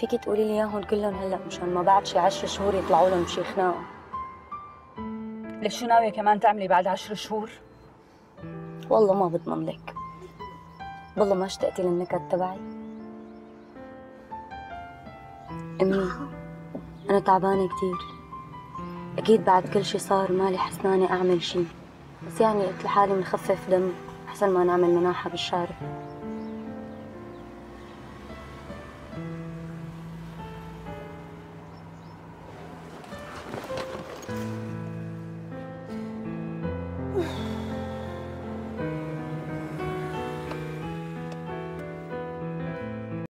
فيكي تقولي لي اياهم كلهم هلا مشان ما بعد شي عشر شهور يطلعوا لهم شي خناقه ليش شو ناوية كمان تعملي بعد عشر شهور؟ والله ما بضمن لك. والله ما اشتقتي للنكت تبعي. أمي أنا تعبانة كثير أكيد بعد كل شي صار مالي حسنانة أعمل شي. بس يعني قلت لحالي بنخفف دم أحسن ما نعمل مناحة بالشارع.